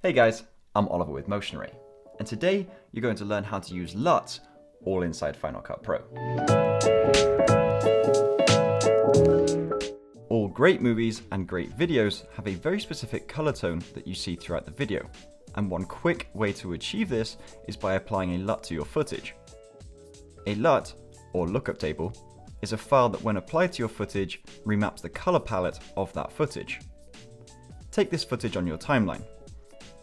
Hey guys, I'm Oliver with Motion Array, and today you're going to learn how to use LUT all inside Final Cut Pro. All great movies and great videos have a very specific color tone that you see throughout the video, and one quick way to achieve this is by applying a LUT to your footage. A LUT, or lookup table, is a file that when applied to your footage remaps the color palette of that footage. Take this footage on your timeline.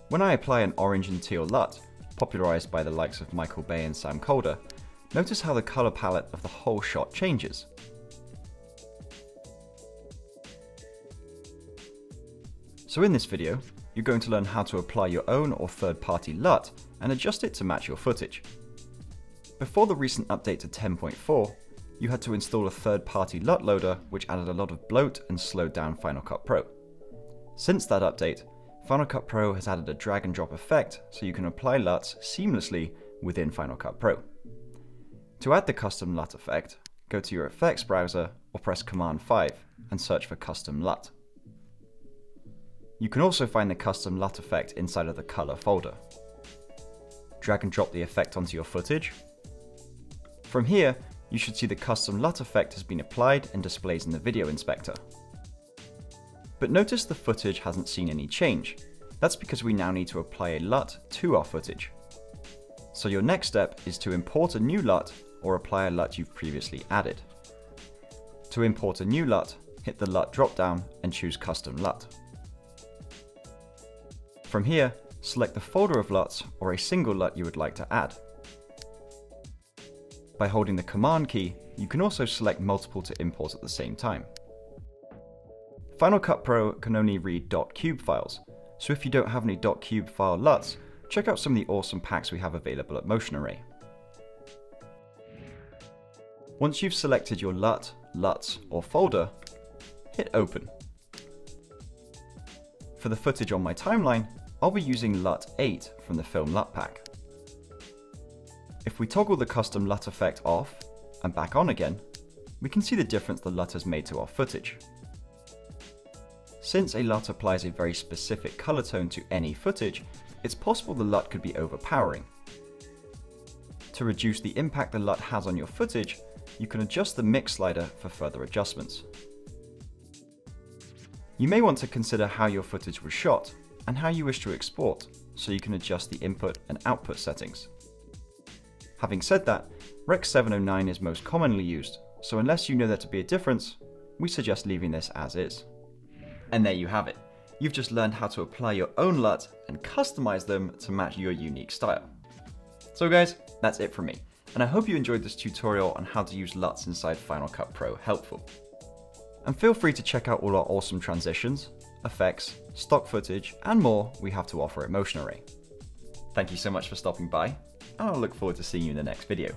When I apply an orange and teal LUT, popularized by the likes of Michael Bay and Sam Kolder, notice how the color palette of the whole shot changes. So in this video, you're going to learn how to apply your own or third-party LUT and adjust it to match your footage. Before the recent update to 10.4, you had to install a third-party LUT loader which added a lot of bloat and slowed down Final Cut Pro. Since that update, Final Cut Pro has added a drag and drop effect so you can apply LUTs seamlessly within Final Cut Pro. To add the custom LUT effect, go to your effects browser or press Command 5 and search for custom LUT. You can also find the custom LUT effect inside of the color folder. Drag and drop the effect onto your footage. From here, you should see the custom LUT effect has been applied and displays in the video inspector. But notice the footage hasn't seen any change. That's because we now need to apply a LUT to our footage. So your next step is to import a new LUT or apply a LUT you've previously added. To import a new LUT, hit the LUT dropdown and choose Custom LUT. From here, select the folder of LUTs or a single LUT you would like to add. By holding the Command key, you can also select multiple to import at the same time. Final Cut Pro can only read .cube files, so if you don't have any .cube file LUTs, check out some of the awesome packs we have available at Motion Array. Once you've selected your LUT, LUTs, or folder, hit Open. For the footage on my timeline, I'll be using LUT 8 from the Film LUT pack. If we toggle the custom LUT effect off and back on again, we can see the difference the LUT has made to our footage. Since a LUT applies a very specific color tone to any footage, it's possible the LUT could be overpowering. To reduce the impact the LUT has on your footage, you can adjust the mix slider for further adjustments. You may want to consider how your footage was shot and how you wish to export, so you can adjust the input and output settings. Having said that, Rec 709 is most commonly used, so unless you know there to be a difference, we suggest leaving this as is. And there you have it. You've just learned how to apply your own LUT and customize them to match your unique style. So guys, that's it from me, and I hope you enjoyed this tutorial on how to use LUTs inside Final Cut Pro helpful. And feel free to check out all our awesome transitions, effects, stock footage, and more we have to offer at Motion Array. Thank you so much for stopping by, and I'll look forward to seeing you in the next video.